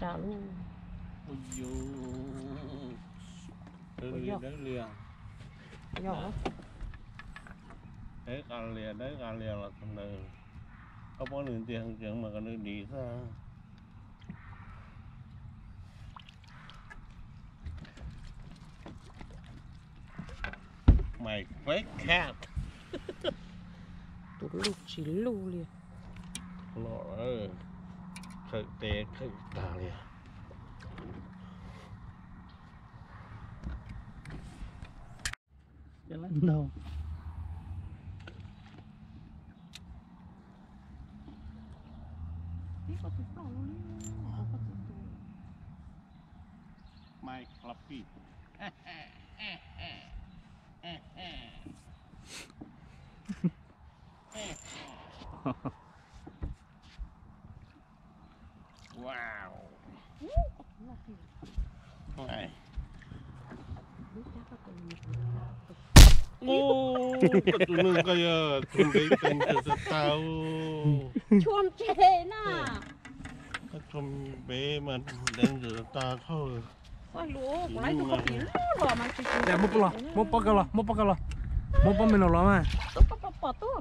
rộn nhưng Đấy liền Đấy gà liền, đấy gà liền là thằng này Không có nửa tiền chuyện mà cái này đi ra My great cat Tụi lúc chỉ lưu liền. Lord Kijk, kijk, kijk, daar weer. Jalan dong. My ha ha ha. Wow. Này. Ô, nương cây à, từng cái từng cái tao. Chuom chê na. Nó trong mà đang rửa ta thôi. Ôi lúa, của nó cũng có tiếng rồi mà. Dạ, một bò, một bò cái lò, một bò cái lò. Một bò mình lò mà. Tốt, tốt, tốt, tốt.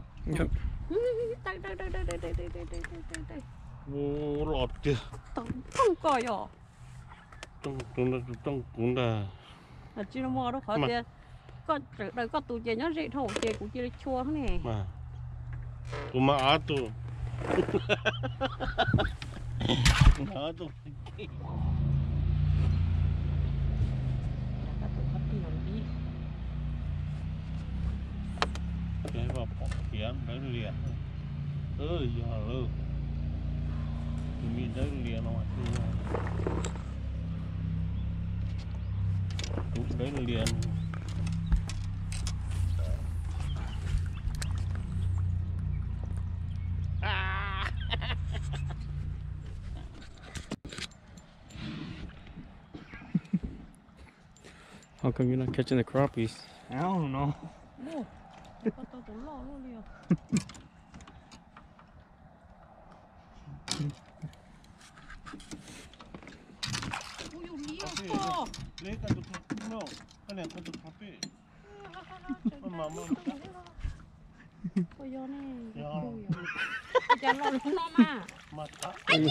Đây, đây, đây. 뭘 없지? 텅텅 꺼요. 텅텅 텅텅 꾼다. 아 지금 뭐하러 가대? có đời có tụ chè nó rỉ thổ chè cũng chỉ là chua thế này tụ mà á tụ nó tụ cái vào bọc kiến đấy liền ơi giờ luôn tụi mình đấy liền nó chứ tụi đấy liền How come you're not catching the crappies? I don't know 여기까지 다 풀어. 아니, 여기까지 다 빼. 엄마, 엄마. 어, 연애. 야. 야, 너, 엄마. 맞다. 아이고!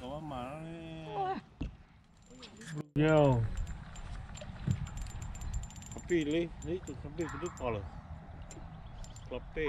너만 말하네. 야. Copy lấy, lấy từ copy cái đứt to rồi. Copy.